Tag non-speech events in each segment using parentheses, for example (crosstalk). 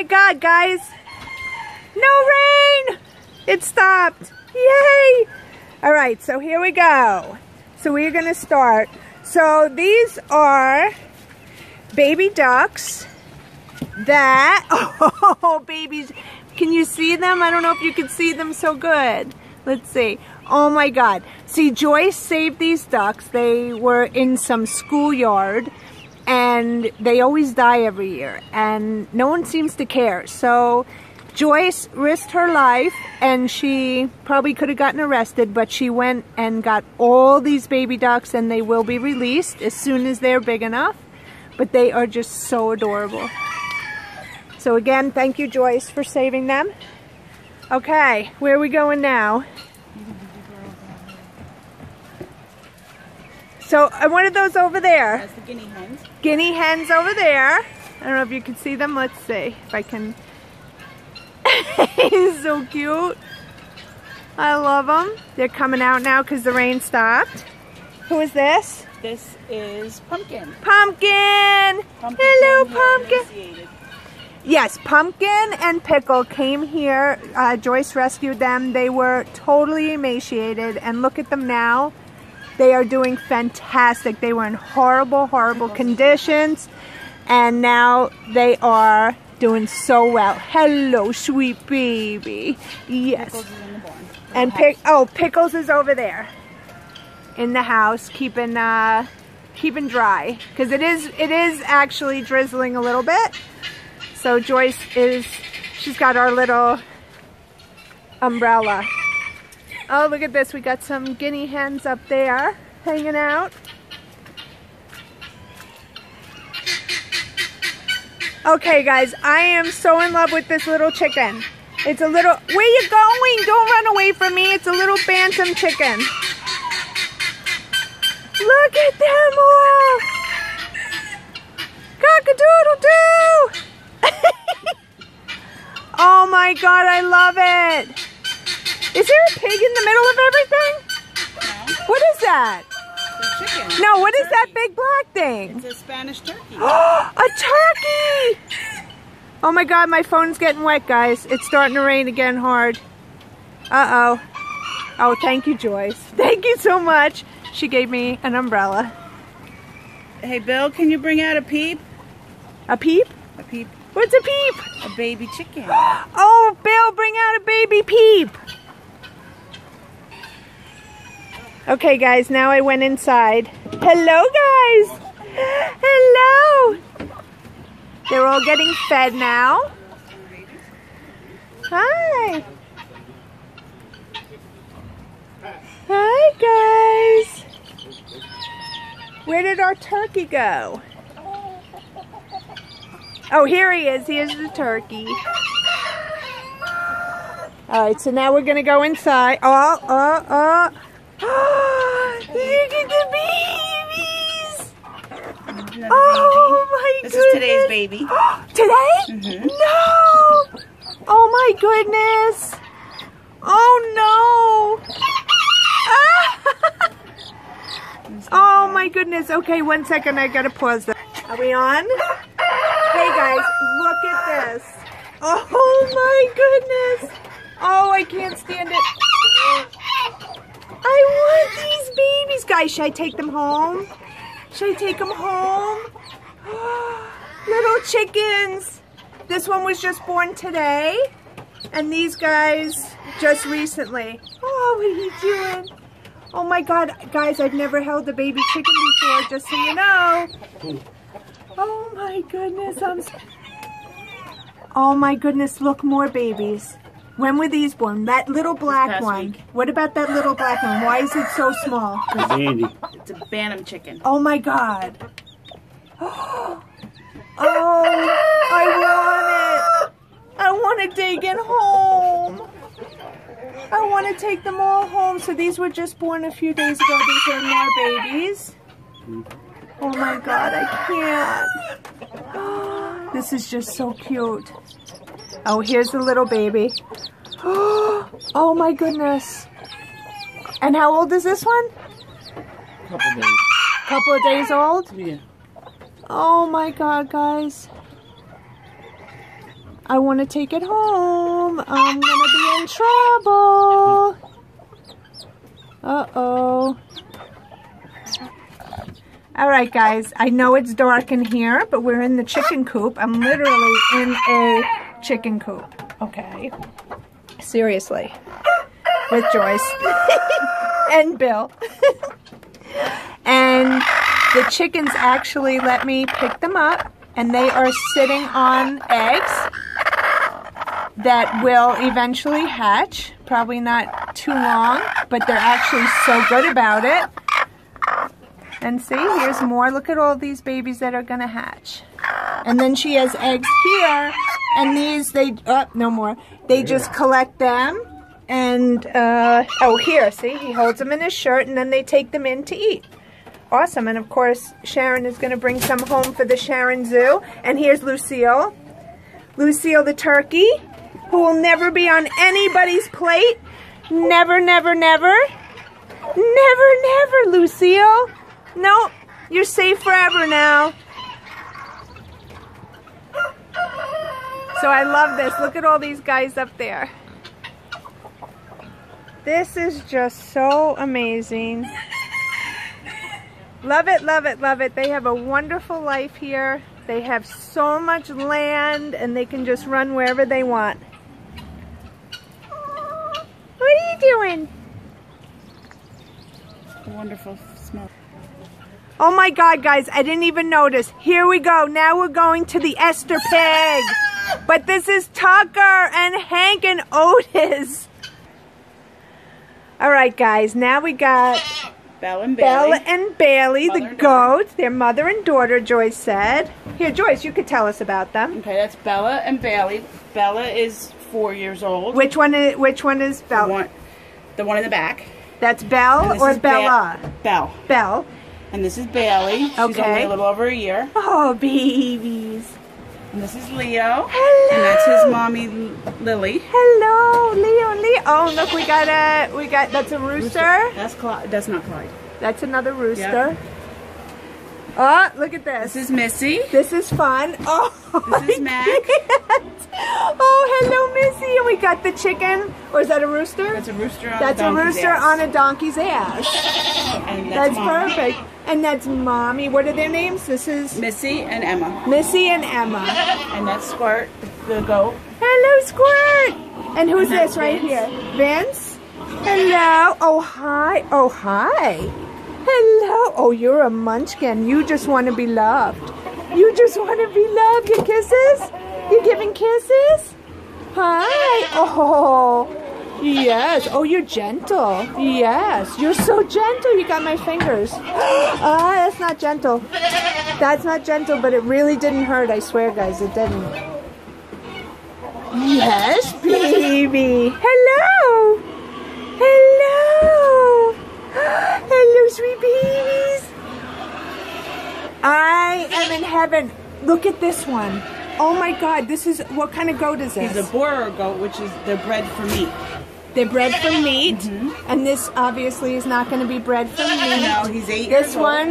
my God, guys. No rain. It stopped. Yay. All right, so here we go. So we're going to start. So these are baby ducks that, (laughs) oh, babies. Can you see them? I don't know if you can see them so good. Let's see. Oh my God. See, Joyce saved these ducks. They were in some schoolyard and they always die every year and no one seems to care. So Joyce risked her life and she probably could have gotten arrested, but she went and got all these baby ducks and they will be released as soon as they're big enough. But they are just so adorable. So again, thank you Joyce for saving them. Okay, where are we going now? So I wanted those over there. That's the guinea hens. Guinea hens over there. I don't know if you can see them. Let's see if I can. He's (laughs) so cute. I love them. They're coming out now because the rain stopped. Who is this? This is pumpkin. Pumpkin. Pumpkin Hello, pumpkin. Yes, Pumpkin and Pickle came here. Uh, Joyce rescued them. They were totally emaciated, and look at them now. They are doing fantastic. They were in horrible, horrible conditions, and now they are doing so well. Hello, sweet baby. Yes. And pick oh, Pickles is over there in the house keeping uh keeping dry because it is it is actually drizzling a little bit. So Joyce is she's got our little umbrella. Oh, look at this. We got some guinea hens up there hanging out. Okay, guys, I am so in love with this little chicken. It's a little, where you going? Don't run away from me. It's a little bantam chicken. Look at them all. Cock-a-doodle-doo. (laughs) oh my God, I love it. Is there a pig in the middle of everything? No, What is that? they're chickens. No, what is that big black thing? It's a Spanish turkey. (gasps) a turkey! Oh my god, my phone's getting wet, guys. It's starting to rain again hard. Uh-oh. Oh, thank you, Joyce. (laughs) Thank you so much. She gave me an umbrella. hey, Bill, can you bring out a peep? A peep? A peep. What's a peep? A baby chicken. (gasps) Oh, Bill, bring out a baby peep. Okay, guys, now I went inside. Hello, guys. Hello. They're all getting fed now. Hi. Hi, guys. Where did our turkey go? Oh, here he is. Here's the turkey. All right, so now we're gonna go inside. Oh, oh, oh. Look at the babies. Another Oh my. This goodness. is today's baby. (gasps) Today? Mhm. No. Oh my goodness. Oh no. Ah. (laughs) (laughs) Oh my goodness. Okay, one second. I gotta pause that. Are we on? Hey guys, look at this. Oh my goodness. Oh, I can't stand it. (gasps) I want these babies. Guys, should I take them home? Should I take them home? (gasps) Little chickens. This one was just born today. And these guys just recently. Oh, what are you doing? Oh my god, guys, I've never held a baby chicken before, just so you know. Oh my goodness, I'm so... Oh my goodness, look, more babies. When were these born? That little black one. week. What about that little black one? Why is it so small? Andy. It's a bantam chicken. Oh my god. (gasps) Oh, I want it. I want to take it home. I want to take them all home. So these were just born a few days ago. These are more babies. Oh my god, I can't. (gasps) This is just so cute. Oh, here's the little baby. (gasps) Oh my goodness. And how old is this one? Couple days. Couple of days old? Yeah. Oh my god, guys. I want to take it home. I'm going to be in trouble. Uh-oh. All right, guys. I know it's dark in here, but we're in the chicken coop. I'm literally in a chicken coop. Okay. Seriously. With Joyce. (laughs) and Bill. (laughs) and the chickens actually let me pick them up. And they are sitting on eggs that will eventually hatch. Probably not too long, but they're actually so good about it. And see, here's more. Look at all these babies that are going to hatch. And then she has eggs here. And these, they, oh, no more. They just collect them. And, uh, oh, here, see, he holds them in his shirt. And then they take them in to eat. Awesome. And, of course, Sharyn is going to bring some home for the Sharyn Zoo. And here's Lucille. Lucille the turkey, who will never be on anybody's plate. Never, never, never. Never, never, Lucille. Nope, you're safe forever now. So I love this. Look at all these guys up there. This is just so amazing. Love it, love it, love it. They have a wonderful life here. They have so much land and they can just run wherever they want. What are you doing? Wonderful smell. Oh my God, guys, I didn't even notice. Here we go. Now we're going to the Esther pig. But this is Tucker and Hank and Otis. All right, guys, now we got Belle and Bailey. Bella and Bailey, Mother the and daughter. goats. Their mother and daughter, Joyce said. Here, Joyce, you could tell us about them. Okay, that's Bella and Bailey. Bella is four years old. Which one is, which one is the Bella? one, the one in the back. That's Belle or is Ba- Bella? Belle. Belle. And this is Bailey. She's Okay. only a little over a year. Oh, babies. And this is Leo. Hello. And that's his mommy, Lily. Hello, Leo, Leo. Oh, look, we got a, we got, that's a rooster. That's Clyde. That's not Clyde. That's another rooster. Oh, look at this. This is Missy. This is fun. Oh, This is Mac. (laughs) Oh, hello, Missy. And we got the chicken. Or is that a rooster? That's a rooster on That's a a donkey's rooster ass. on a donkey's ass. And That's, that's, perfect. And that's mommy. What are their names? This is Missy and Emma. Missy and Emma. And that's Squirt, the goat. Hello, Squirt. And who's And this right Vince. here? Vince. Hello. Oh, hi. Oh, hi. Hello. Oh, you're a munchkin. You just want to be loved. You just want to be loved. Get kisses? You're giving kisses? Hi. Oh, yes. Oh, you're gentle. Yes. You're so gentle. You got my fingers. (gasps) Ah, that's not gentle. That's not gentle, but it really didn't hurt. I swear, guys, it didn't. Yes, baby. Hello. Sweet babies. I am in heaven. Look at this one. Oh my God, this is, what kind of goat is this? He's a Boer goat, which is they're bred for meat. They're bred for meat, mm-hmm. and this obviously is not going to be bred for meat. No, he's eight This one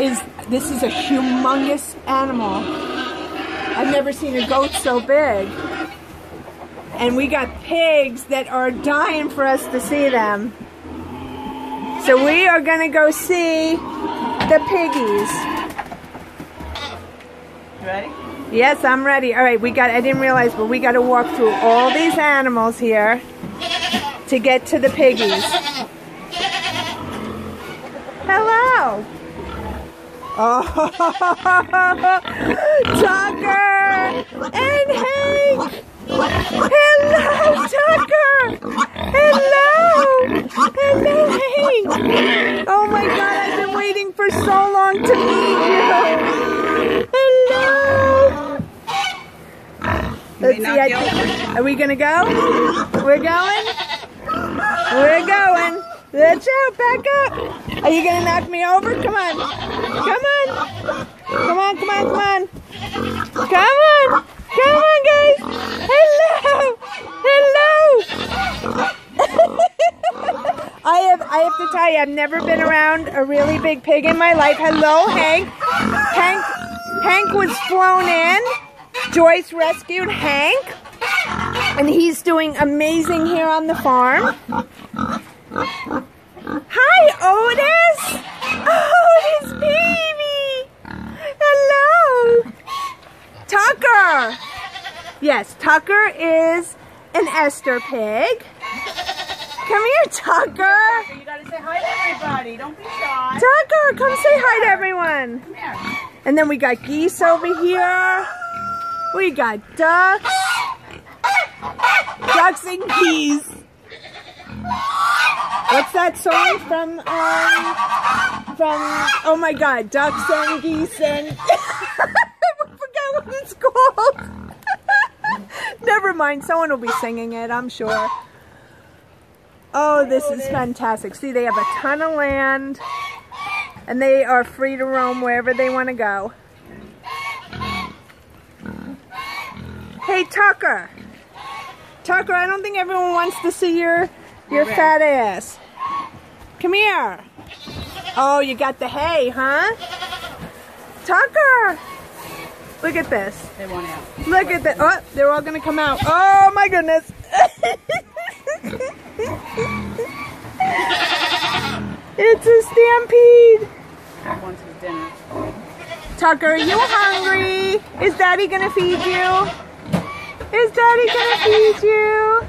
is, this is a humongous animal. I've never seen a goat so big. And we got pigs that are dying for us to see them. So we are going to go see the piggies. You ready? Yes, I'm ready. All right, we got, I didn't realize, but we got to walk through all these animals here to get to the piggies. Hello. Oh, (laughs) Tucker and Hank. Hello, Tucker. Hello. Hello. Oh my God, I've been waiting for so long to meet you. Hello. Let's see. I think, are we gonna go? We're going. We're going. Let's out. Back up. Are you gonna knock me over? Come on. Come on. Come on. Come on. Come on. Come on. Come on, guys. Hello. I have to tell you, I've never been around a really big pig in my life. Hello, Hank. Hank Hank was flown in. Joyce rescued Hank, and he's doing amazing here on the farm. Hi, Otis! Oh, Otis, baby! Hello! Tucker! Yes, Tucker is an Esther pig. Come here, Tucker! Say hi to everybody. Don't be shy. Tucker, come say hi to everyone. Come here. And then we got geese over here. We got ducks. Ducks and geese. What's that song from, um, from, oh my god, ducks and geese and, (laughs) I forgot what it's called. (laughs) Never mind, someone will be singing it, I'm sure. Oh, this is fantastic. See, they have a ton of land and they are free to roam wherever they want to go. Hey, Tucker. Tucker, I don't think everyone wants to see your your fat ass. Come here. Oh, you got the hay, huh? Tucker. Look at this. They want out. Look at that. Oh, they're all going to come out. Oh, my goodness. (laughs) (laughs) it's a stampede. He wants his dinner. Tucker, are you hungry? Is Daddy going to feed you? Is Daddy to feed you?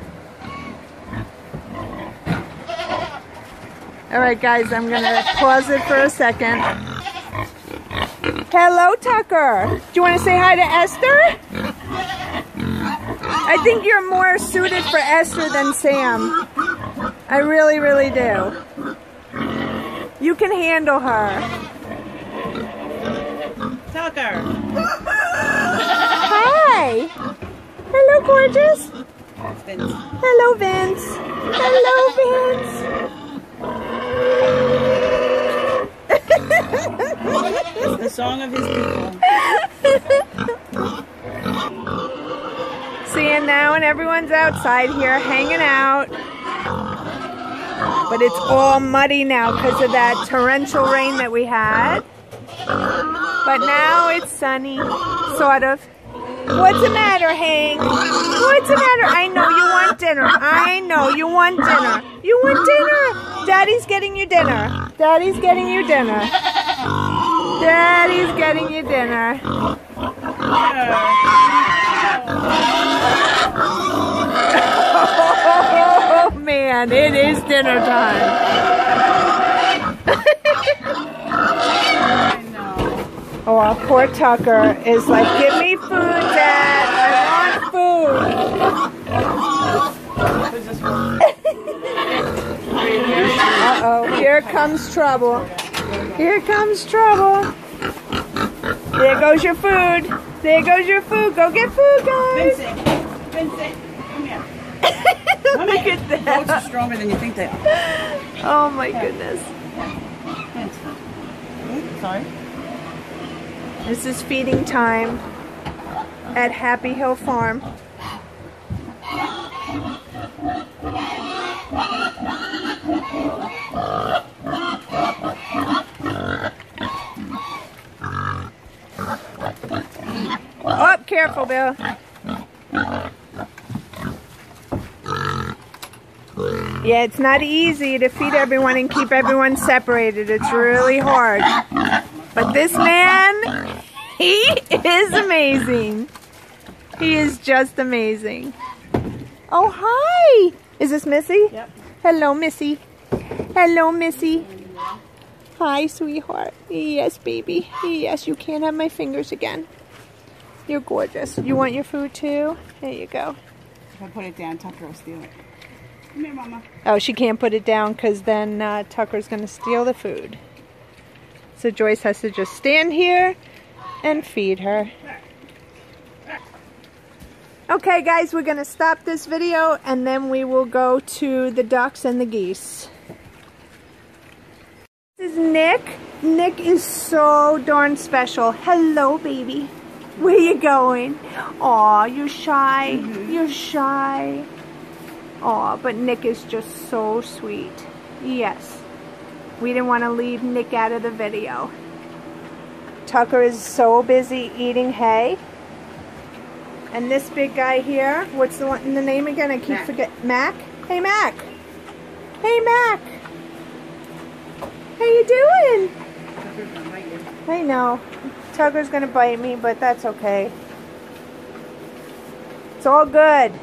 All right, guys, I'm going to pause it for a second. Hello, Tucker. Do you want to say hi to Esther? I think you're more suited for Esther than Sam. I really, really do. You can handle her. Tucker. (laughs) Hi. Hello, gorgeous. Vince. Hello, Vince. Hello, Vince. The song of his people. Seeing now, and everyone's outside here hanging out. But it's all muddy now because of that torrential rain that we had. But now it's sunny, sort of. What's the matter, Hank? What's the matter? I know you want dinner. I know you want dinner. You want dinner. Daddy's getting you dinner. Daddy's getting you dinner. Daddy's getting you dinner. Man, it is dinner time. (laughs) Oh, our poor Tucker is like, give me food, Dad. I want food. Who's this for? Uh-oh, here comes trouble. Here comes trouble. There goes your food. There goes your food. Go get food, guys. Vincent. Vincent. Look at that. are stronger than you think they are. Oh my goodness. Vince. Hmm? Sorry. This is feeding time at Happy Hill Farm. Oh, careful, Bill. Yeah, it's not easy to feed everyone and keep everyone separated. It's really hard. But this man, he is amazing. He is just amazing. Oh, hi. Is this Missy? Yep. Hello, Missy. Hello, Missy. Hi, sweetheart. Yes, baby. Yes, you can't have my fingers again. You're gorgeous. You want your food too? There you go. If I put it down, Tucker will steal it. Here, Mama. Oh, she can't put it down because then uh, Tucker's going to steal the food. So Joyce has to just stand here and feed her. Okay, guys, we're going to stop this video and then we will go to the ducks and the geese. This is Nick. Nick is so darn special. Hello, baby. Where are you going? Aw, you're shy. You're shy. Aw, but Nick is just so sweet. Yes. We didn't want to leave Nick out of the video. Tucker is so busy eating hay. And this big guy here, what's the one the name again? I keep Mac. forget Mac. Hey Mac. Hey Mac. How you doing? I know. Tucker's gonna bite me, but that's okay. It's all good.